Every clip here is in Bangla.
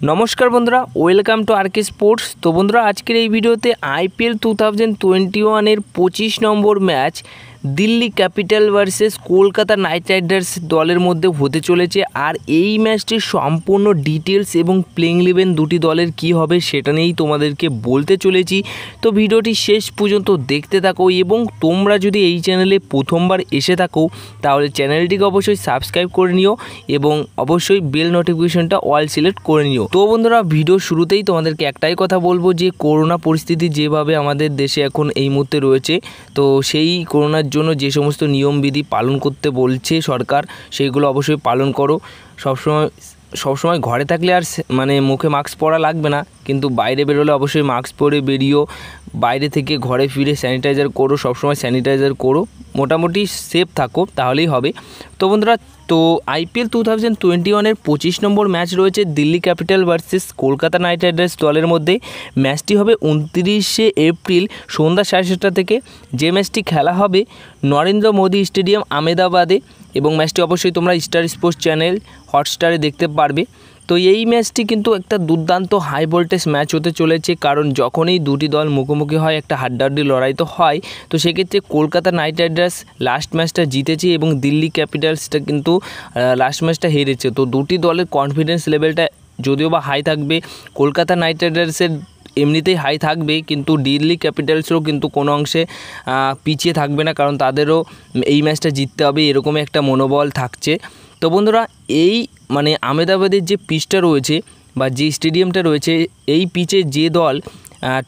নমস্কার বন্ধুরা, ওয়েলকাম টু আরকে স্পোর্টস। তো বন্ধুরা, আজকের এই ভিডিওতে আইপিএল টু থাউজেন্ড টোয়েন্টি ওয়ানের পঁচিশ নম্বর match Delhi capital versus Kolkata knight riders দলের মধ্যে হতে চলেছে। আর এই ম্যাচটির সম্পূর্ণ ডিটেলস এবং প্লেইং ইলেভেন দুটি দলের কি হবে সেটা নিয়েই তোমাদেরকে বলতে চলেছি। তো ভিডিওটি শেষ পর্যন্ত দেখতে থাকো এবং তোমরা যদি এই চ্যানেলে প্রথমবার এসে থাকো, তাহলে চ্যানেলটিকে অবশ্যই সাবস্ক্রাইব করে নিও এবং অবশ্যই বেল নোটিফিকেশনটা অল সিলেক্ট করে নিও। তো বন্ধুরা, ভিডিও শুরুতেই তোমাদেরকে একটাই কথা বলব যে, করোনা পরিস্থিতি যেভাবে আমাদের দেশে এখন এই মুহূর্তে রয়েছে, তো সেই করোনার জন্য যে সমস্ত নিয়মবিধি পালন করতে বলছে সরকার সেইগুলো অবশ্যই পালন করো। সবসময় সবসময় ঘরে থাকলে আর মানে মুখে মাস্ক পরা লাগবে না। কিন্তু বাইরে বেরোলে অবশ্যই মাস্ক পরে বেরিয়েও বাইরে থেকে ঘরে ফিরে স্যানিটাইজার করো, সবসময় স্যানিটাইজার করো, মোটামুটি সেফ থাকো, তাহলেই হবে। তো বন্ধুরা, তো আইপিএল টু থাউজেন্ড টোয়েন্টি ওয়ানের পঁচিশ নম্বর ম্যাচ রয়েছে Delhi capital versus Kolkata knight riders দলের মধ্যে। ম্যাচটি হবে উনত্রিশে এপ্রিল সন্ধ্যা সাড়ে সাতটা থেকে। যে ম্যাচটি খেলা হবে নরেন্দ্র মোদী স্টেডিয়াম আমেদাবাদে এবং ম্যাচটি অবশ্যই তোমরা স্টার স্পোর্টস চ্যানেল হটস্টারে দেখতে পারবে। তো এই ম্যাচটি কিন্তু একটা দুর্দান্ত হাই ভোল্টেজ ম্যাচ হতে চলেছে, কারণ যখনই দুটি দল মুখোমুখি হয়, একটা হাড্ডাহাড্ডি লড়াই তো হয়, তো সেক্ষেত্রে কলকাতা নাইট রাইডার্স লাস্ট ম্যাচটা জিতেছে এবং দিল্লি ক্যাপিটালসটা কিন্তু লাস্ট ম্যাচটা হেরেছে। তো দুটি দলের কনফিডেন্স লেভেলটা যদিও বা হাই থাকবে, কলকাতা নাইট রাইডার্সের এমনিতেই হাই থাকবে, কিন্তু দিল্লি ক্যাপিটালসও কিন্তু কোনো অংশে পিছিয়ে থাকবে না, কারণ তাদেরও এই ম্যাচটা জিততে হবে, এরকমই একটা মনোবল থাকছে। তো বন্ধুরা, এই মানে আমেদাবাদের যে পিচটা রয়েছে বা যে স্টেডিয়ামটা রয়েছে, এই পিচে যে দল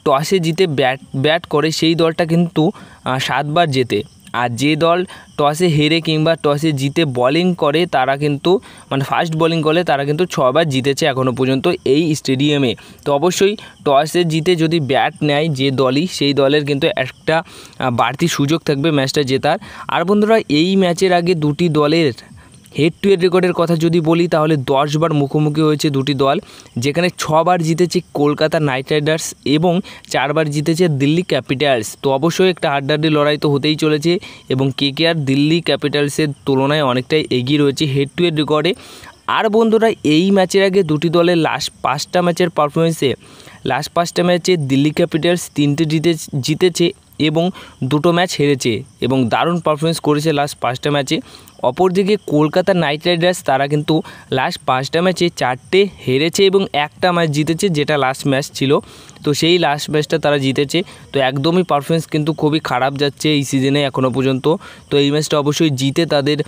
টসে জিতে ব্যাট ব্যাট করে, সেই দলটা কিন্তু সাতবার জেতে। আর যে দল টসে হেরে কিংবা টসে জিতে বোলিং করে, তারা কিন্তু মানে ফার্স্ট বোলিং করে তারা কিন্তু ছবার জিতেছে এখনও পর্যন্ত এই স্টেডিয়ামে। তো অবশ্যই টসে জিতে যদি ব্যাট নেয় যে দলই, সেই দলের কিন্তু একটা বাড়তি সুযোগ থাকবে ম্যাচটা জেতার। আর বন্ধুরা, এই ম্যাচের আগে দুটি দলের হেড টু হেড রেকর্ডের কথা যদি বলি, তাহলে দশবার মুখোমুখি হয়েছে দুটি দল, যেখানে ছবার জিতেছে কলকাতা নাইট রাইডার্স এবং চারবার জিতেছে দিল্লি ক্যাপিটালস। তো অবশ্যই একটা হাড্ডাহাড্ডি লড়াই তো হতেই চলেছে এবং কে কে আর দিল্লি ক্যাপিটালসের তুলনায় অনেকটাই এগিয়ে রয়েছে হেড টু হেড রেকর্ডে আর বন্ধুরা, এই ম্যাচের আগে দুটি দলের লাস্ট পাঁচটা ম্যাচের পারফরমেন্সে লাস্ট পাঁচটা ম্যাচে দিল্লি ক্যাপিটালস তিনটে জিতে, জিতেছে এবং দুটো ম্যাচ হেরেছে এবং দারুণ পারফরমেন্স করেছে লাস্ট পাঁচটা ম্যাচে। অপরদিকে কলকাতা নাইট রাইডার্স, তারা কিন্তু লাস্ট পাঁচটা ম্যাচে চারটে হেরেছে এবং একটা ম্যাচ জিতেছে, যেটা লাস্ট ম্যাচ ছিল। তো সেই লাস্ট ম্যাচটা তারা জিতেছে। তো একদমই পারফরমেন্স কিন্তু খুবই খারাপ যাচ্ছে এই সিজনে এখনও পর্যন্ত। তো এই ম্যাচটা অবশ্যই জিতে তাদের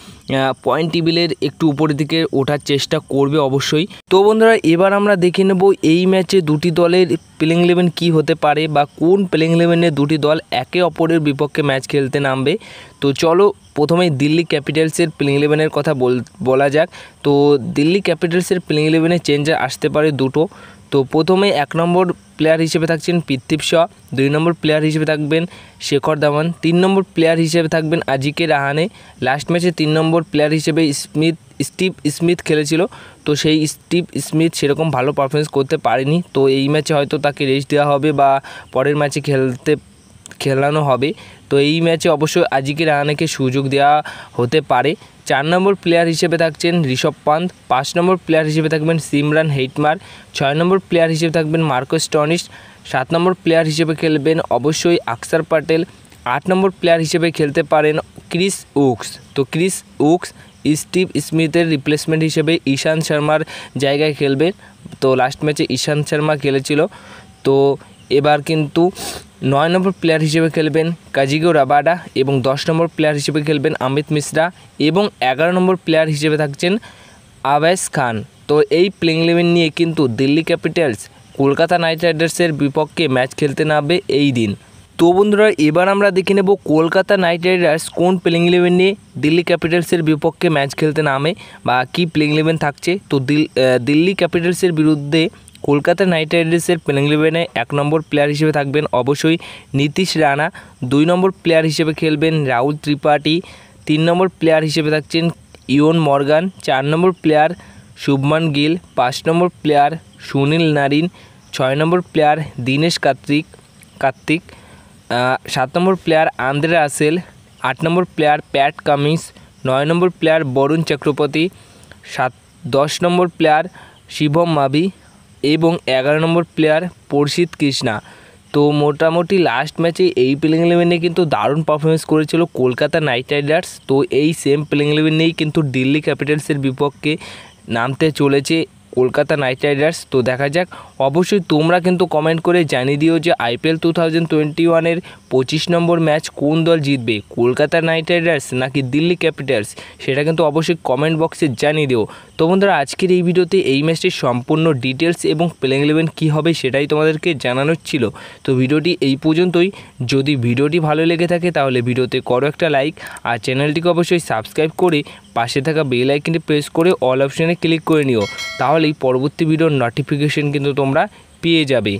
পয়েন্ট টেবিলের একটু উপরের দিকে ওঠার চেষ্টা করবে অবশ্যই। তো বন্ধুরা, এবার আমরা দেখে নেব এই ম্যাচে দুটি দলের প্লেইং ইলেভেন কী হতে পারে বা কোন প্লেইং ইলেভেনে দুটি দল একে অপরের বিপক্ষে ম্যাচ খেলতে নামবে। তো চলো প্রথমেই দিল্লি ক্যাপিটালসের প্লেইং ইলেভেনের কথা বল যাক। তো দিল্লি ক্যাপিটালসের প্লেইং ইলেভেনে চেঞ্জ আসতে পারে দুটো। তো প্রথমে এক নম্বর প্লেয়ার হিসেবে থাকছেন পৃথ্বী শাহ, দুই নম্বর প্লেয়ার হিসেবে থাকবেন শেখর ধাওয়ান, তিন নম্বর প্লেয়ার হিসেবে থাকবেন আজিকে রাহানে। লাস্ট ম্যাচে তিন নম্বর প্লেয়ার হিসেবে স্মিথ, স্টিভ স্মিথ খেলেছিল। তো সেই স্টিভ স্মিথ সেরকম ভালো পারফরমেন্স করতে পারেনি। তো এই ম্যাচে হয়তো তাকে রেস্ট দেওয়া হবে বা পরের ম্যাচে খেলতে, খেলানো হবে। তো এই ম্যাচে অবশ্যই আজিকে রাহানেকে সুযোগ দেওয়া হতে পারে। চার নম্বর প্লেয়ার হিসেবে থাকছেন ঋষভ পান্ত, পাঁচ নম্বর প্লেয়ার হিসেবে থাকবেন সিমরান হেইটমার, ছয় নম্বর প্লেয়ার হিসেবে থাকবেন মার্কোস টনিস, সাত নম্বর প্লেয়ার হিসেবে খেলবেন অবশ্যই আকসার প্যাটেল আট নম্বর প্লেয়ার হিসেবে খেলতে পারেন ক্রিস উক্স। তো ক্রিস উক্স, স্টিভ স্মিথের রিপ্লেসমেন্ট হিসেবে ঈশান্ত শর্মার জায়গায় খেলবে তো লাস্ট ম্যাচে ঈশান্ত শর্মা খেলেছিল। তো এবার কিন্তু নয় নম্বর প্লেয়ার হিসেবে খেলবেন কাজিগো রাবাডা এবং দশ নম্বর প্লেয়ার হিসেবে খেলবেন অমিত মিশ্রা এবং এগারো নম্বর প্লেয়ার হিসেবে থাকছেন আবেশ খান। তো এই প্লেইং ইলেভেন নিয়ে কিন্তু দিল্লি ক্যাপিটালস কলকাতা নাইট রাইডার্সের বিপক্ষে ম্যাচ খেলতে নামবে এই দিন। তো বন্ধুরা, এবার আমরা দেখে নেব কলকাতা নাইট রাইডার্স কোন প্লেইং ইলেভেন নিয়ে দিল্লি ক্যাপিটালসের বিপক্ষে ম্যাচ খেলতে নামে বা কী প্লেইং ইলেভেন থাকছে। তো দিল- দিল্লি ক্যাপিটালসের বিরুদ্ধে কলকাতা নাইট রাইডার্সের প্লেইং ইলেভেনে এক নম্বর প্লেয়ার হিসেবে থাকবেন অবশ্যই নীতিশ রানা দুই নম্বর প্লেয়ার হিসেবে খেলবেন রাহুল ত্রিপাঠী তিন নম্বর প্লেয়ার হিসেবে থাকছেন ইয়ন মর্গান চার নম্বর প্লেয়ার শুভমান গিল পাঁচ নম্বর প্লেয়ার সুনীল নারিন ছয় নম্বর প্লেয়ার দীনেশ কার্তিক কার্তিক সাত নম্বর প্লেয়ার আন্দ্রে আসেল আট নম্বর প্লেয়ার প্যাট কামিন্স নয় নম্বর প্লেয়ার বরুণ চক্রবর্তী সাত দশ নম্বর প্লেয়ার শিবম মাভি এবং এগারো নম্বর প্লেয়ার পরশিত কৃষ্ণা। তো মোটামুটি লাস্ট ম্যাচে এই প্লেইং ইলেভেনে কিন্তু দারুণ পারফরমেন্স করেছিল কলকাতা নাইট রাইডার্স তো এই সেম প্লেইং ইলেভেন নিয়েই কিন্তু দিল্লি ক্যাপিটালসের বিপক্ষে নামতে চলেছে কলকাতা নাইট রাইডার্স তো দেখা যাক, অবশ্যই তোমরা কিন্তু কমেন্ট করে জানিয়ে দিও যে আইপিএল টু থাউজেন্ড টোয়েন্টি ওয়ানের পঁচিশ নম্বর ম্যাচ কোন দল জিতবে, কলকাতা নাইট রাইডার্স নাকি দিল্লি ক্যাপিটালস, সেটা কিন্তু অবশ্যই কমেন্ট বক্সে জানিয়ে দিও। তো বন্ধুরা, আজকের এই ভিডিওতে এই ম্যাচটির সম্পূর্ণ ডিটেলস এবং প্লেইং ইলেভেন কী হবে সেটাই তোমাদেরকে জানানোর ছিল। তো ভিডিওটি এই পর্যন্তই। যদি ভিডিওটি ভালো লেগে থাকে, তাহলে ভিডিওতে করো একটা লাইক আর চ্যানেলটিকে অবশ্যই সাবস্ক্রাইব করে পাশে থাকা বেল আইকনটি প্রেস করে অল অপশানে ক্লিক করে নিও। তাহলেই পরবর্তী ভিডিওর নোটিফিকেশন কিন্তু তোমরা পেয়ে যাবে।